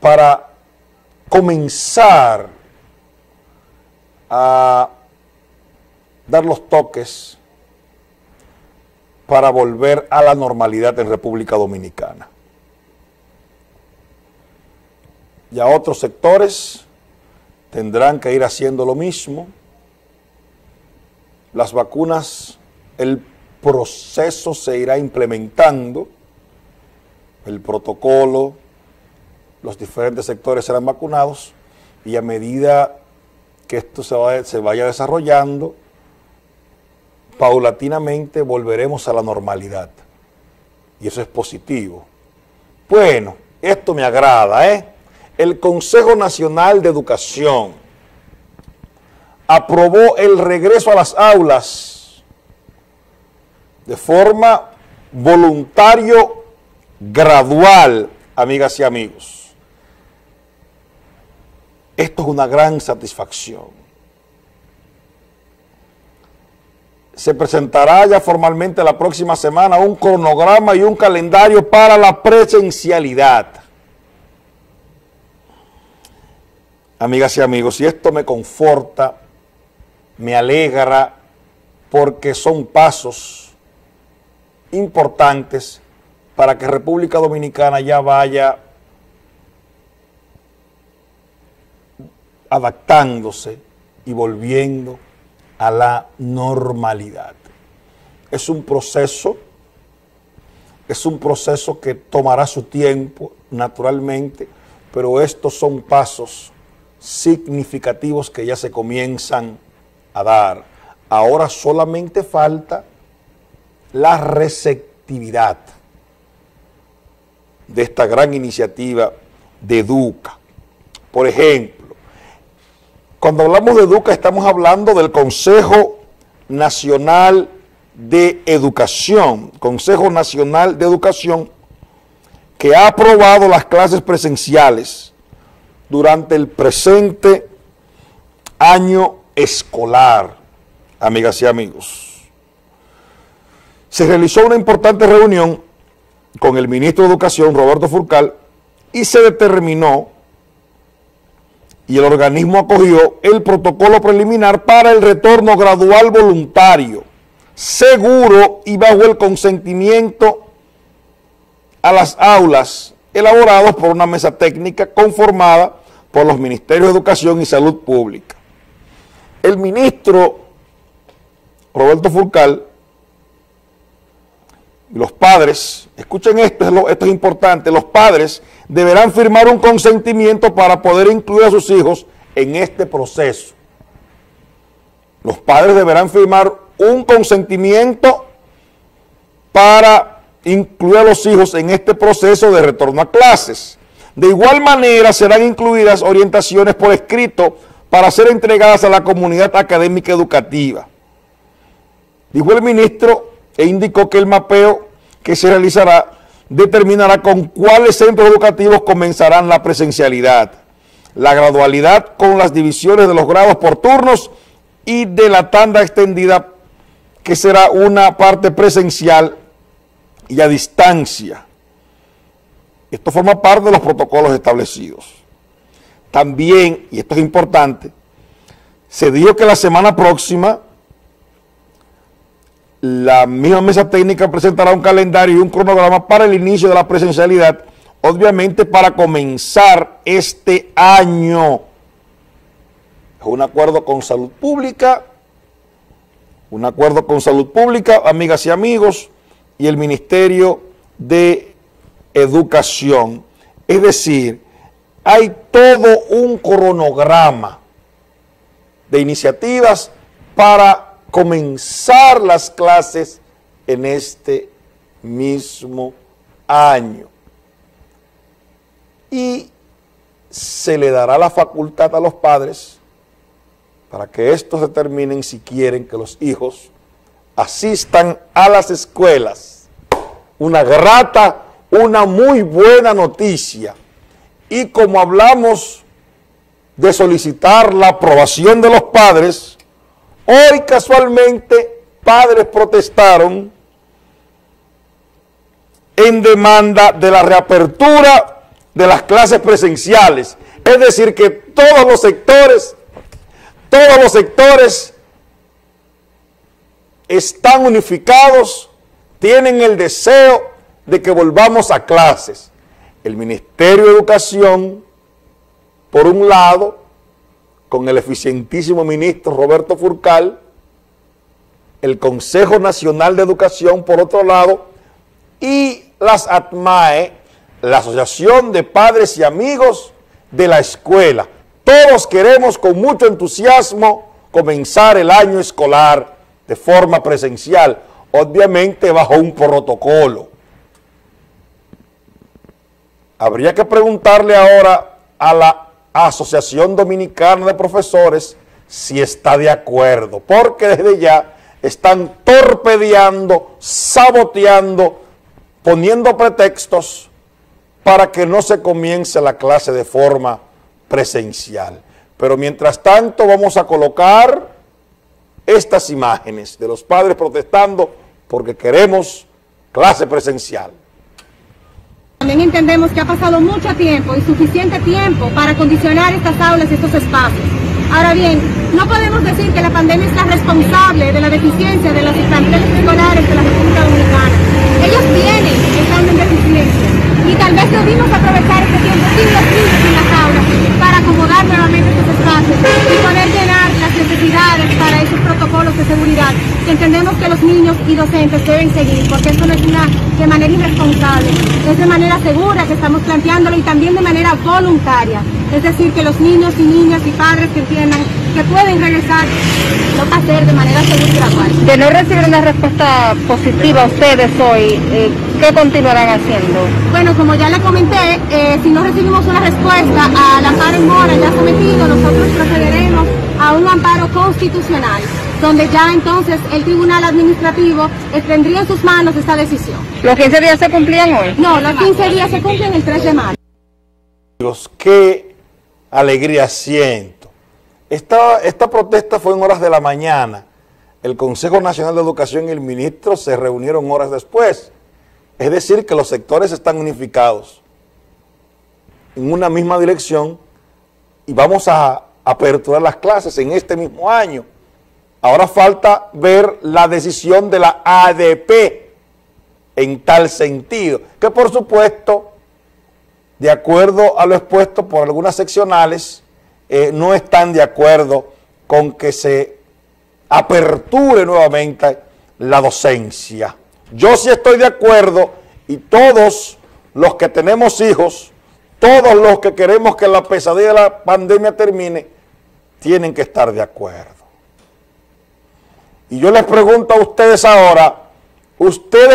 para comenzar a dar los toques para volver a la normalidad en República Dominicana. Ya otros sectores tendrán que ir haciendo lo mismo. Las vacunas, el proceso se irá implementando, el protocolo, los diferentes sectores serán vacunados y a medida que esto se, se vaya desarrollando, paulatinamente volveremos a la normalidad. Y eso es positivo. Bueno, esto me agrada, ¿eh? El Consejo Nacional de Educación aprobó el regreso a las aulas de forma voluntario gradual, amigas y amigos. Esto es una gran satisfacción. se presentará ya formalmente la próxima semana un cronograma y un calendario para la presencialidad. Amigas y amigos, y esto me conforta, me alegra, porque son pasos importantes para que República Dominicana ya vaya adaptándose y volviendo a la normalidad. Es un proceso, es un proceso que tomará su tiempo, naturalmente, pero estos son pasos significativos que ya se comienzan a dar. Ahora solamente falta la receptividad de esta gran iniciativa de Educa. Por ejemplo, cuando hablamos de Educa estamos hablando del Consejo Nacional de Educación, Consejo Nacional de Educación, que ha aprobado las clases presenciales durante el presente año escolar, amigas y amigos. Se realizó una importante reunión con el ministro de Educación, Roberto Furcal, y se determinó y el organismo acogió el protocolo preliminar para el retorno gradual voluntario, seguro y bajo el consentimiento a las aulas elaborados por una mesa técnica conformada por los Ministerios de Educación y Salud Pública. El ministro Roberto Furcal, los padres, escuchen esto, esto es importante, los padres deberán firmar un consentimiento para poder incluir a sus hijos en este proceso. Los padres deberán firmar un consentimiento para incluir a los hijos en este proceso de retorno a clases. De igual manera serán incluidas orientaciones por escrito para ser entregadas a la comunidad académica educativa. Dijo el ministro e indicó que el mapeo que se realizará determinará con cuáles centros educativos comenzarán la presencialidad, la gradualidad con las divisiones de los grados por turnos y de la tanda extendida que será una parte presencial y a distancia. Esto forma parte de los protocolos establecidos. También, y esto es importante, se dijo que la semana próxima la misma mesa técnica presentará un calendario y un cronograma para el inicio de la presencialidad, obviamente para comenzar este año. Es un acuerdo con salud pública, un acuerdo con salud pública, amigas y amigos, y el Ministerio de Educación. Es decir, hay todo un cronograma de iniciativas para comenzar las clases en este mismo año. Y se le dará la facultad a los padres para que estos determinen si quieren que los hijos asistan a las escuelas. Una grata, una muy buena noticia. Y como hablamos de solicitar la aprobación de los padres, Hoy casualmente padres protestaron en demanda de la reapertura de las clases presenciales. Es decir, que todos los sectores, todos los sectores están unificados, tienen el deseo de que volvamos a clases. El Ministerio de Educación, por un lado, con el eficientísimo ministro Roberto Furcal, el Consejo Nacional de Educación, por otro lado, y las ATMAE, la Asociación de Padres y Amigos de la Escuela. Todos queremos con mucho entusiasmo comenzar el año escolar de forma presencial, obviamente bajo un protocolo. Habría que preguntarle ahora a la Asociación Dominicana de Profesores si está de acuerdo, porque desde ya están torpedeando, saboteando, poniendo pretextos para que no se comience la clase de forma presencial. Pero mientras tanto vamos a colocar estas imágenes de los padres protestando porque queremos clase presencial. También entendemos que ha pasado mucho tiempo y suficiente tiempo para condicionar estas aulas y estos espacios. Ahora bien, no podemos decir que la pandemia es la responsable de la deficiencia de los planteles escolares de la República Dominicana. Ellos vienen estando en deficiencia y tal vez debimos aprovechar este tiempo sin los niños en las aulas para acomodar nuevamente estos espacios y poder llenar las necesidades para esos protocolos de seguridad que entendemos que los niños y docentes deben seguir, porque esto no es una de manera irresponsable, es de manera segura que estamos planteándolo y también de manera voluntaria. Es decir, que los niños y niñas y padres que entiendan que pueden regresar lo va a hacer de manera segura y gradual. De no recibir una respuesta positiva a ustedes hoy, eh, ¿qué continuarán haciendo? Bueno, como ya le comenté, eh, si no recibimos una respuesta al amparo en mora ya sometido, nosotros procederemos a un amparo constitucional, donde ya entonces el Tribunal Administrativo tendría en sus manos esta decisión. ¿Los 15 días se cumplían hoy? No, los 15 días se cumplen el 3 de mayo. Qué alegría siento. Esta, esta protesta fue en horas de la mañana. El Consejo Nacional de Educación y el ministro se reunieron horas después. Es decir, que los sectores están unificados en una misma dirección y vamos a aperturar las clases en este mismo año. Ahora falta ver la decisión de la ADP en tal sentido, que por supuesto de acuerdo a lo expuesto por algunas seccionales, eh, no están de acuerdo con que se aperture nuevamente la docencia. Yo sí estoy de acuerdo y todos los que tenemos hijos, todos los que queremos que la pesadilla de la pandemia termine, tienen que estar de acuerdo. Y yo les pregunto a ustedes ahora, ¿ustedes